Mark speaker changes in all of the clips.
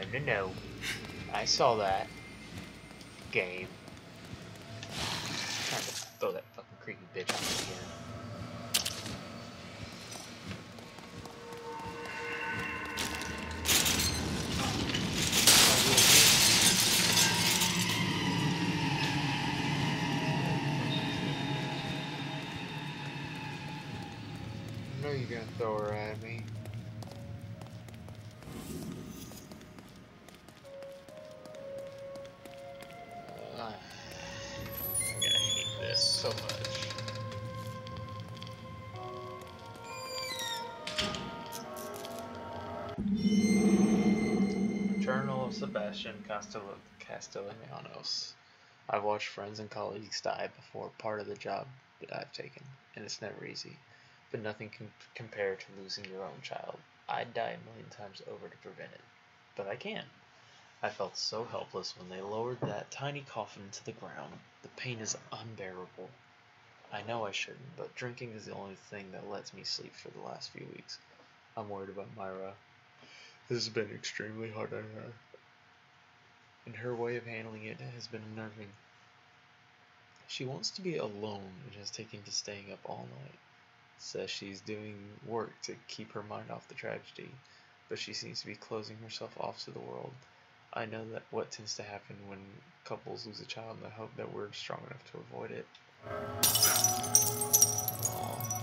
Speaker 1: No, no, no. I saw that. Game. trying to throw that fucking creepy bitch on me again. I know you're gonna throw her at me. Sebastian Castel- Castellanos. I've watched friends and colleagues die before part of the job that I've taken, and it's never easy. But nothing can compare to losing your own child. I'd die a million times over to prevent it, but I can't. I felt so helpless when they lowered that tiny coffin to the ground. The pain is unbearable. I know I shouldn't, but drinking is the only thing that lets me sleep for the last few weeks. I'm worried about Myra. This has been extremely hard on her. And her way of handling it has been unnerving. She wants to be alone and has taken to staying up all night. Says she's doing work to keep her mind off the tragedy, but she seems to be closing herself off to the world. I know that what tends to happen when couples lose a child, and I hope that we're strong enough to avoid it. Aw.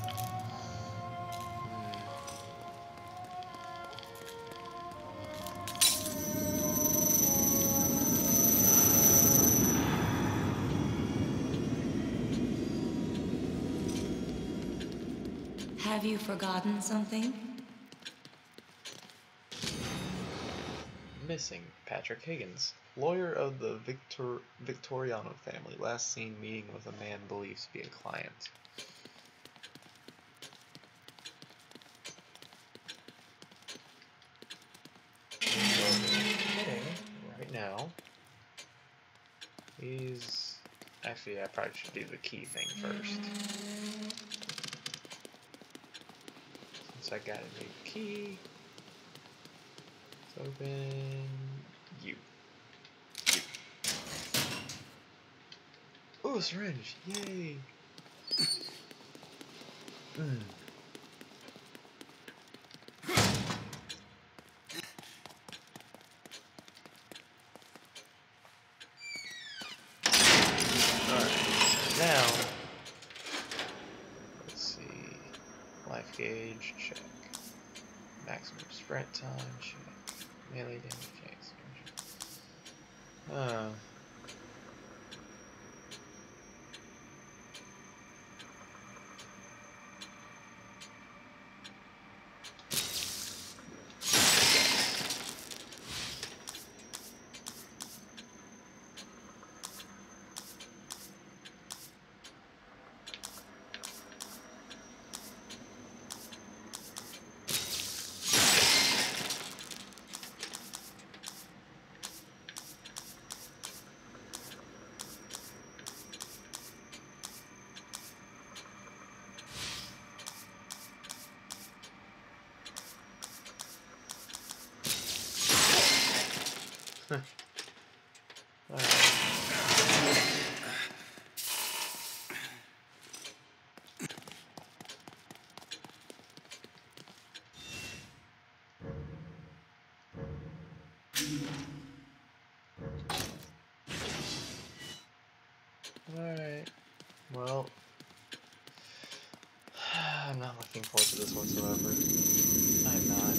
Speaker 2: You forgotten something?
Speaker 1: Missing Patrick Higgins, lawyer of the Victor Victoriano family, last seen meeting with a man believed to be a client. Right now he's actually I probably should do the key thing first. I got a new key. Let's open you. You. Oh, syringe! Yay! Mm. This. I'm not.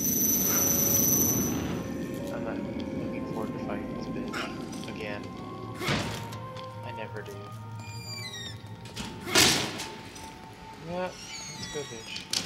Speaker 1: I'm not looking forward to fighting this bitch again. I never do. Yeah, let's go, bitch.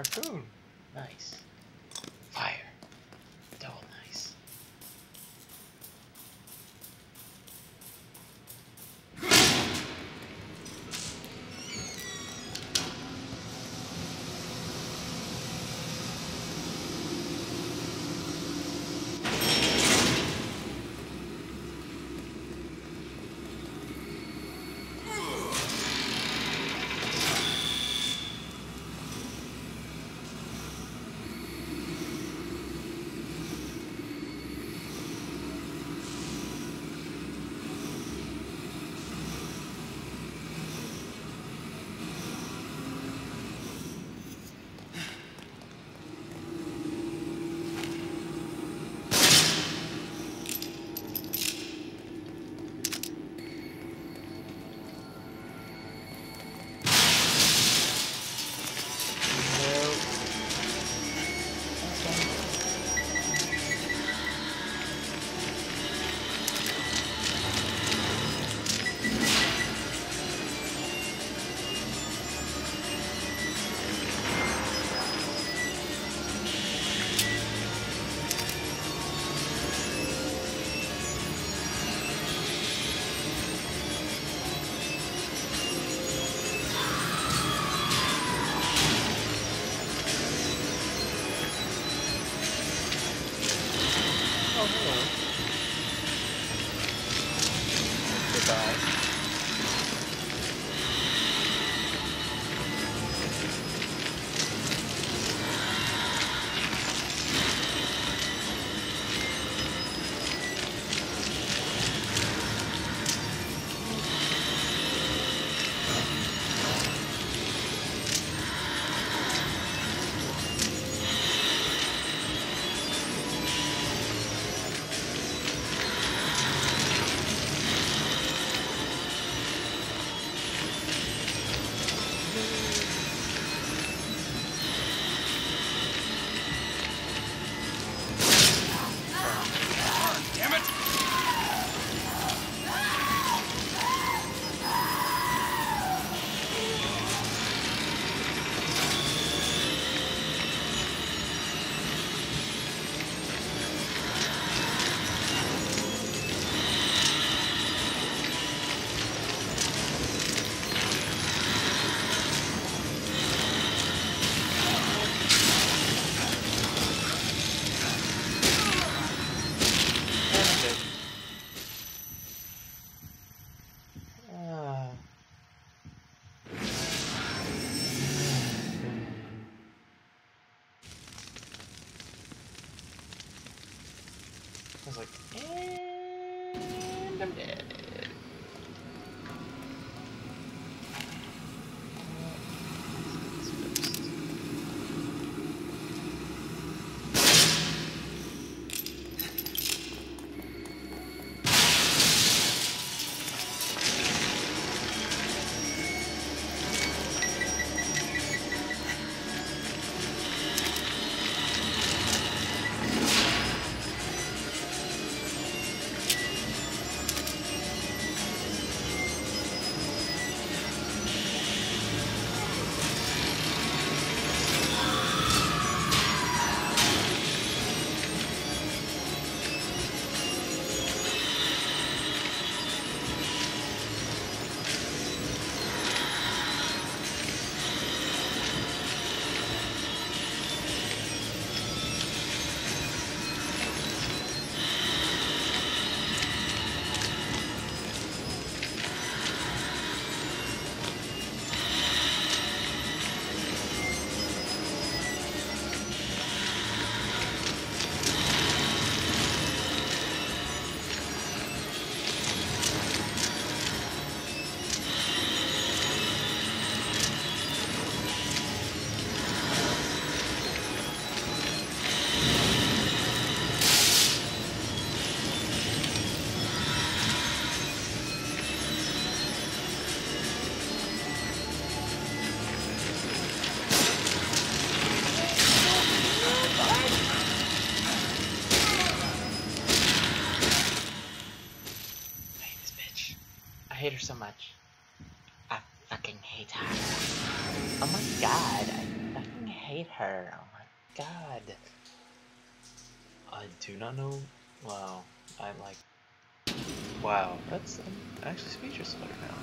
Speaker 1: Harpoon. Hate her so much. I fucking hate her. Oh my god, I fucking hate her. Oh my god. I do not know. Wow. I'm like. Wow. That's. I'm actually speechless about her now.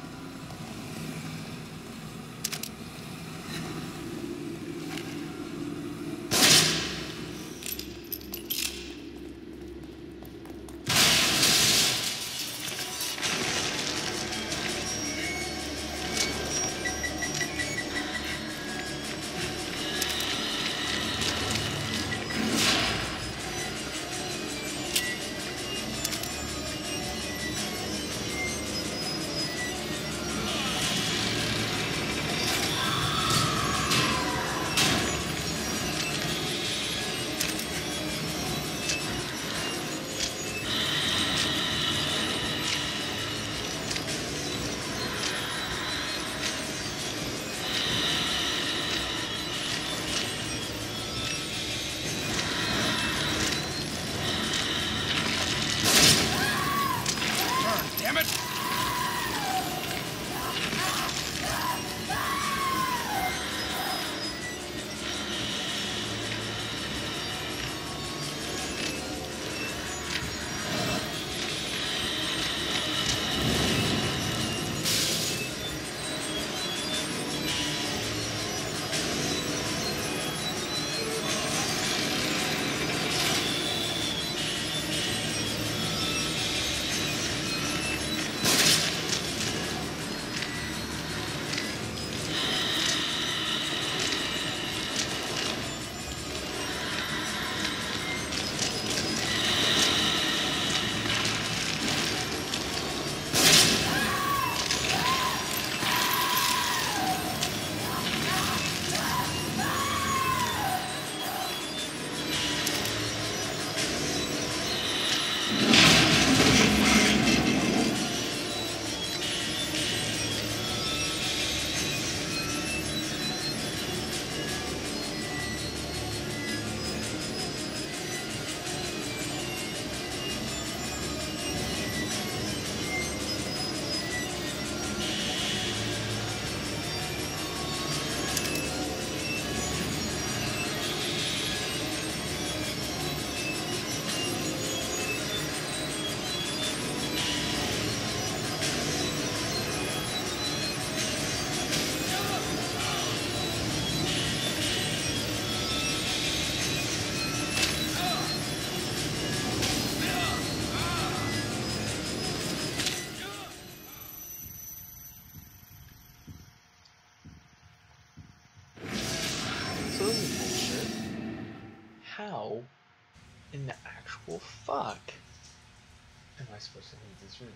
Speaker 1: So this is bullshit. How in the actual fuck am I supposed to leave this room?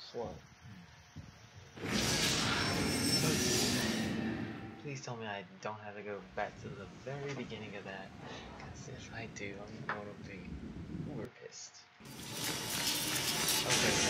Speaker 1: slow. Please tell me I don't have to go back to the very beginning of that, because if I do, I'm going to be more pissed. Okay.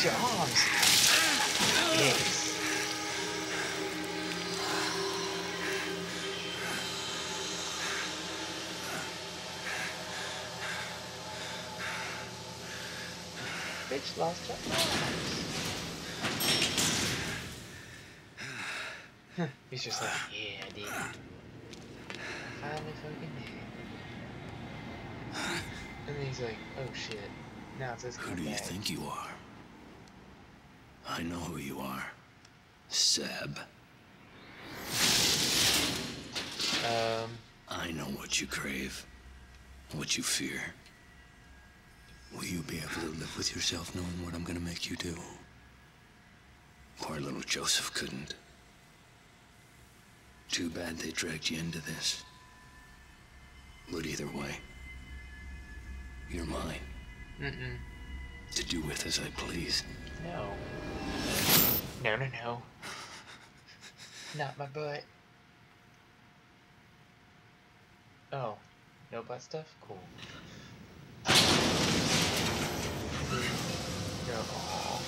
Speaker 1: To your arms. Yes. Bitch lost her arms. He's just like, yeah, I did. Finally fucking did. And then he's like, oh shit. Now it's this
Speaker 3: Who do you
Speaker 1: back.
Speaker 3: think you are? I know who you are. Seb.
Speaker 1: Um,
Speaker 3: I know what you crave, what you fear. Will you be able to live with yourself knowing what I'm gonna make you do? Poor little Joseph couldn't. Too bad they dragged you into this. But either way, you're mine
Speaker 1: mm-mm.
Speaker 3: to do with as I please.
Speaker 1: No. No, no, no. Not my butt. Oh. No butt stuff? Cool. No. Oh.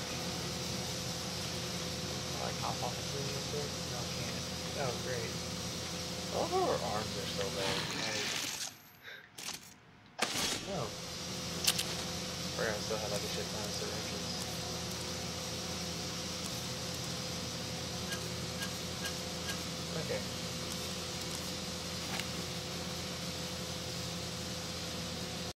Speaker 1: Like hop off the tree real quick? No, I can't. Oh, great. Of her arms are so bad. Oh. Forgot I still had like a shit ton of syringes. Okay.